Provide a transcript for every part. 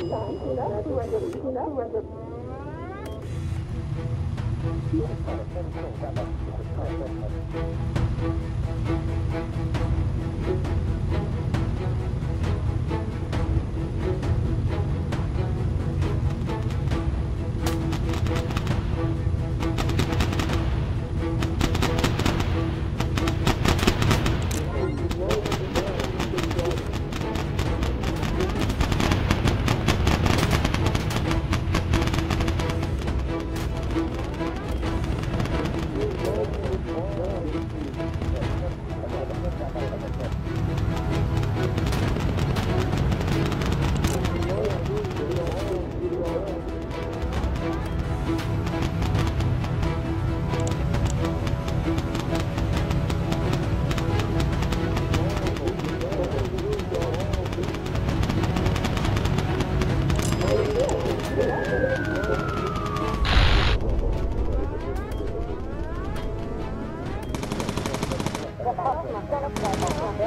Thank you. Oh, my God.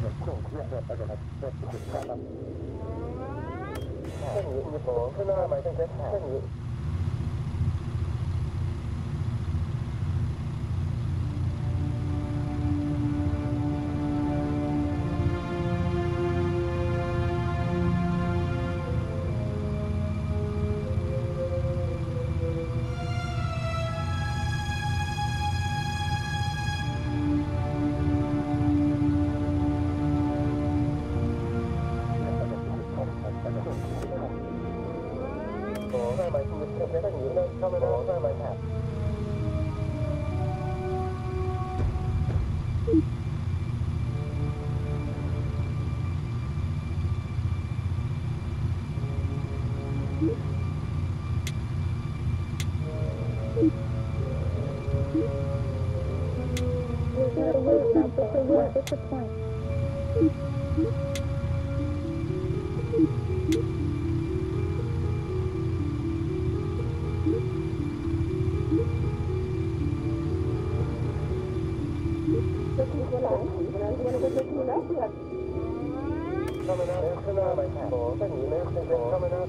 Can you, Nicole, can I make a guess? Can you? coming. What's the point? Coming up.